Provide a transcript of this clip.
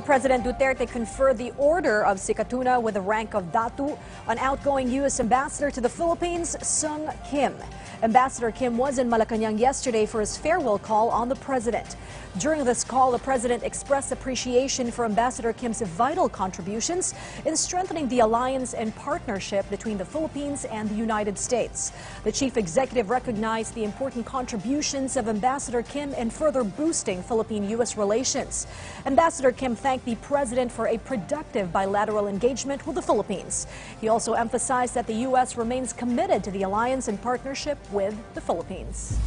President Duterte conferred the Order of Sikatuna with the rank of Datu on outgoing U.S. Ambassador to the Philippines, Sung Kim. Ambassador Kim was in Malacanang yesterday for his farewell call on the president. During this call, the president expressed appreciation for Ambassador Kim's vital contributions in strengthening the alliance and partnership between the Philippines and the United States. The chief executive recognized the important contributions of Ambassador Kim in further boosting Philippine-U.S. relations. Ambassador Kim thanked the president for a productive bilateral engagement with the Philippines. He also emphasized that the U.S. remains committed to the alliance and partnership with the Philippines.